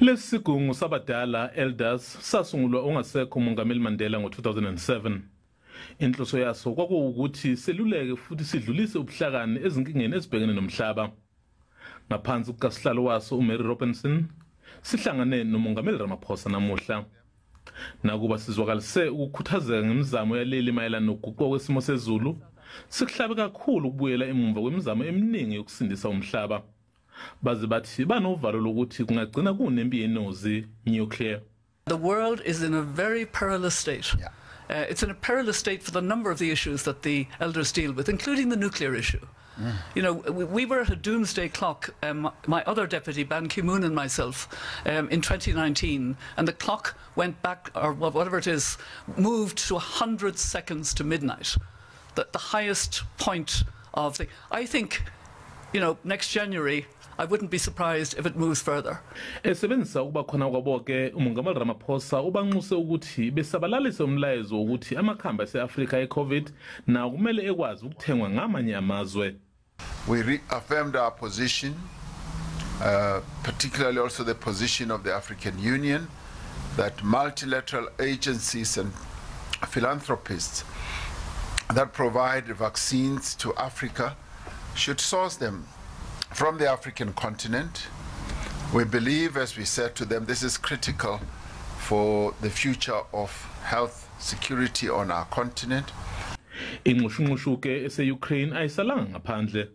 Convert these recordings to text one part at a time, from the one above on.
Lesigungu sabadala elders sasungulwa ongasekho uMongameli Mandela ngo2007. Inhloso yaso kwakuwukuthi seluleke futhi sidlulise ubuhlakani ezinkingeni ezibhekene nomhlaba. Ngaphansi kukasihlalo waso uMary Robinson sihlangane noMongameli Ramaphosa namuhla. Nakuba sizwakalise ukukhuthazeka ngemizamo yaleli mayelana nokuguquka kwesimo sezulu, sikuhlabe kakhulu ukubuyela emumva kwemizamo eminingi yokusindisa umhlaba. Baze bathi banovalo lokuthi kungagcina kunempi yenozi nuclear The world is in a very perilous state. Yeah. Uh, it's in a perilous state for the number of the issues that the elders deal with, including the nuclear issue. You know, we, we were at a doomsday clock, um, my other deputy, Ban Ki moon, and myself, um, in 2019, and the clock went back, or whatever it is, moved to 100 seconds to midnight. The, the highest point of the. I think, you know, next January, I wouldn't be surprised if it moves further. esebenzisa ukuba khona kwabo ke umongameli Ramaphosa ubanxuse ukuthi besabalalise umlayezo wokuthi amakhambi ase-Afrika e-COVID kumele ekwazi ukuthengwa ngamanye amazwe We reaffirmed our position, uh, particularly also the position of the African Union, that multilateral agencies and philanthropists that provide vaccines to Africa should source them from the African continent. We believe, as we said to them, this is critical for the future of health security on our continent. inxushunxushu ke ese-Ukraine ayisalanga ngaphandle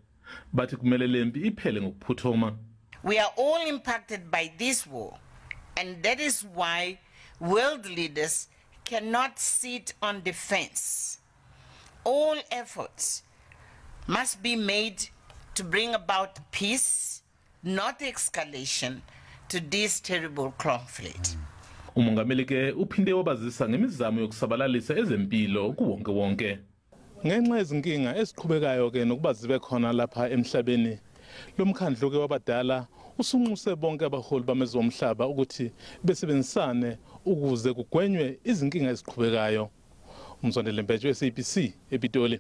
bathi kumele lempi iphele ngokuphuthoma We are all impacted by this war, and that is why world leaders cannot sit on defense. All efforts must be made to bring about peace, not escalation, to this terrible conflict. umongameli ke uphinde wabazisa ngemizamo yokusabalalisa ezempilo kuwonke wonke ngenxa yezinkinga eziqhubekayo ke nokuba zibe khona lapha emhlabeni lo mkhandlu ke wabadala usunxuse bonke abaholi bamezomhlaba ukuthi besebenzisane ukuze kugwenywe izinkinga eziqhubekayo. Umzondele mpetsho SABC epitoli.